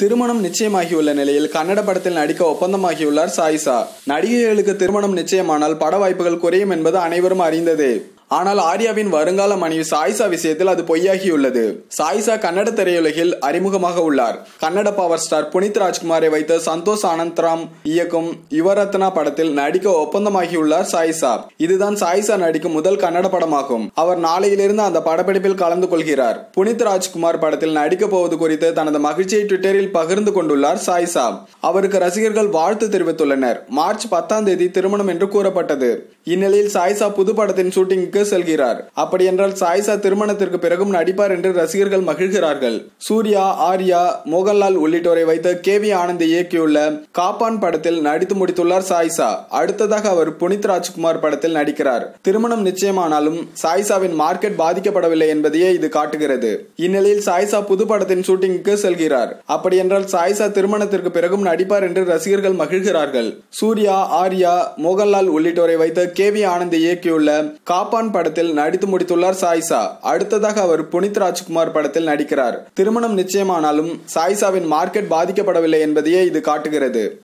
திருமணம் நிச்சயமாகியுள்ள நிலையில் கன்னட படத்தில் நடிக்க ஒப்பந்தமாகியுள்ளார் சாயிசா. நடிகைகளுக்கு திருமணம் நிச்சயமானால் பட வாய்ப்புகள் குறையும் என்பது அனைவரும் அறிந்ததே. ஆனால் ஆர்யாவின் வருங்கால மனைவி சாய்சா விஷயத்தில் அது பொய்யாகியுள்ளது. சாய்சா கன்னட திரையுலகில் அறிமுகமாக உள்ளார். கன்னட பவர் ஸ்டார் புனித் ராஜ்குமாரை வைத்த சந்தோஷ் ஆனந்த்ராம் இயக்கும் யுவரத்னா படத்தில் நடிக்க ஒப்பந்தமாகியுள்ளார் சாய்சா. இதுதான் சாய்சா நடிக்கும் முதல் கன்னட படமாகும். அவர் நாளையிலிருந்து அந்த படப்பிடிப்பில் கலந்து கொள்கிறார். புனித் ராஜ்குமார் படத்தில் நடிக்க போவது குறித்து தனது மகிழ்ச்சியை ட்விட்டரில் பகிர்ந்து கொண்டுள்ளார் சாய்சா. அவருக்கு ரசிகர்கள் வாழ்த்து தெரிவித்துள்ளனர். மார்ச் பத்தாம் தேதி திருமணம் என்று கூறப்பட்டது. இந்நிலையில் சாய்சா புது படத்தின் ஷூட்டிங்க்கு செல்கிறார். அப்படி என்றால் சாய்சா திருமணத்திற்கு பிறகும் நடிப்பார் என்று ரசிகர்கள் மகிழ்கிறார்கள். சூர்யா ஆர்யா மோகன்லால் உள்ளிட்டோரை வைத்து கே வி ஆனந்த் இயக்கியுள்ள காப்பான் படத்தில் நடித்து முடித்துள்ளார் சாய்சா. அடுத்ததாக அவர் புனித் ராஜ்குமார் படத்தில் நடிக்கிறார். திருமணம் நிச்சயமானாலும் சாய்சாவின் மார்க்கெட் பாதிக்கப்படவில்லை என்பதையே இது காட்டுகிறது. இந்நிலையில் சாய்சா புது படத்தின் ஷூட்டிங்க்கு செல்கிறார். அப்படி என்றால் சாய்சா திருமணத்திற்கு பிறகும் நடிப்பார் என்று ரசிகர்கள் மகிழ்கிறார்கள். சூர்யா ஆர்யா மோகன்லால் உள்ளிட்டோரை வைத்த கே வி ஆனந்த் இயக்கியுள்ள காப்பான் படத்தில் நடித்து முடித்துள்ளார் சாய்சா. அடுத்ததாக அவர் புனித் ராஜ்குமார் படத்தில் நடிக்கிறார். திருமணம் நிச்சயமானாலும் சாய்சாவின் மார்க்கெட் பாதிக்கப்படவில்லை என்பதையே இது காட்டுகிறது.